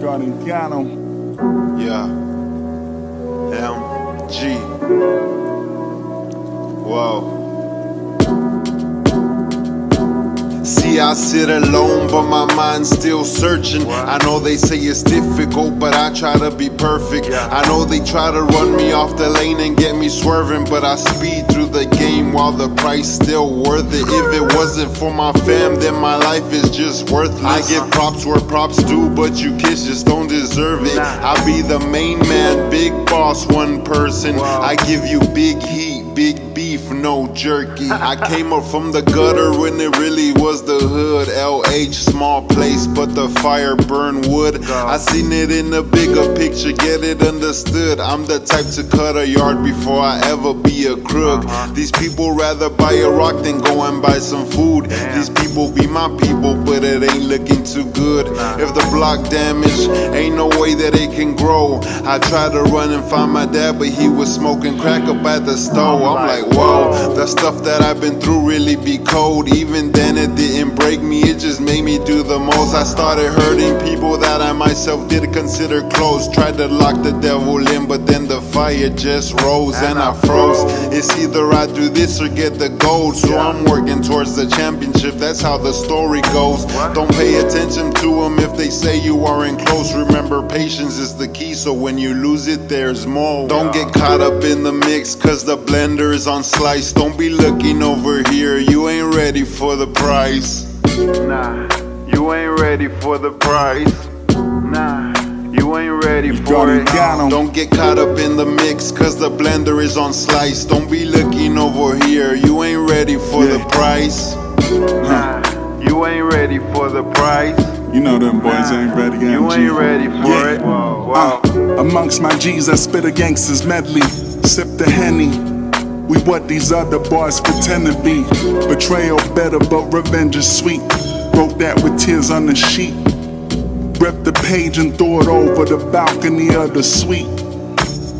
Corintiano. Yeah. MG. Whoa. See, I sit alone, but my mind's still searching. I know they say it's difficult, but I try to be perfect. I know they try to run me off the lane and get me swerving, but I speed through the game while the price still worth it. If it wasn't for my fam, then my life is just worthless. I uh-huh. give props where props due, but you kids just don't deserve it. I be the main man, big boss, one person. I give you big heat, big beef, no jerky. I came up from the gutter when it really was the hood. LH, small place, but the fire burn wood. I seen it in the bigger picture, get it understood. I'm the type to cut a yard before I ever be a crook. Uh-huh. These people rather buy a rock than go and buy some food. These people be my people, but it ain't looking too good. If the block damaged, ain't no way that it can grow. I tried to run and find my dad, but he was smoking crack up at the stove. I'm like, whoa, the stuff that I've been through really be cold. Even then, it didn't break me, it just made me do the most. I started hurting people that I myself did consider close. Tried to lock the devil in, but then the fire just rose and I froze. It's either I do this or get the gold. So I'm working towards the championship, that's how the story goes. Don't pay attention to them if they say you aren't close. Remember, patience is the key, so when you lose it, there's more. Don't get caught up in the mix, cause the blender is on slice. Don't be looking over here, you ain't ready for the price. Nah, you ain't ready for the price. Nah. You ain't ready for it. Don't get caught up in the mix, cause the blender is on slice. Don't be looking over here, you ain't ready for the price. Nah, you ain't ready for the price. You know them boys ain't ready. You ain't ready for Yeah. it. Wow. Uh, amongst my G's, I spit a gangster's medley. Sip the henny. We what these other boys pretend to be. Betrayal better, but revenge is sweet. Wrote that with tears on the sheet. Ripped the page and threw it over the balcony of the suite.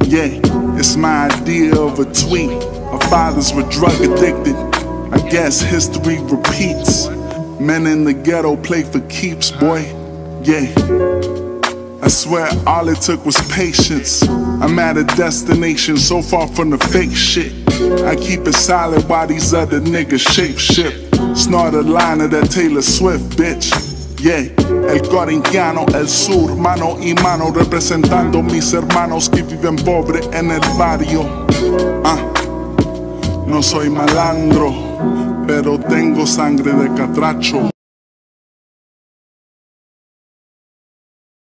Yeah, it's my idea of a tweet. Our fathers were drug addicted. I guess history repeats. Men in the ghetto play for keeps, boy. Yeah. I swear all it took was patience. I'm at a destination so far from the fake shit. I keep it solid while these other niggas shape shift. Snort a line of that Taylor Swift, bitch. Yeah, el corintiano, el sur, mano y mano, representando mis hermanos que viven pobre en el barrio. Ah, no soy malandro, pero tengo sangre de catracho.